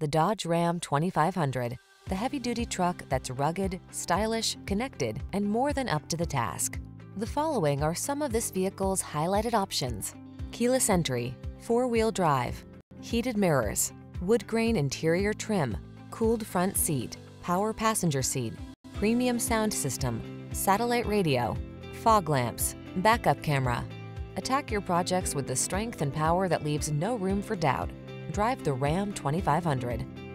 The Dodge Ram 2500, the heavy-duty truck that's rugged, stylish, connected, and more than up to the task. The following are some of this vehicle's highlighted options. Keyless entry, four-wheel drive, heated mirrors, wood grain interior trim, cooled front seat, power passenger seat, premium sound system, satellite radio, fog lamps, backup camera. Attack your projects with the strength and power that leaves no room for doubt. Drive the Ram 2500.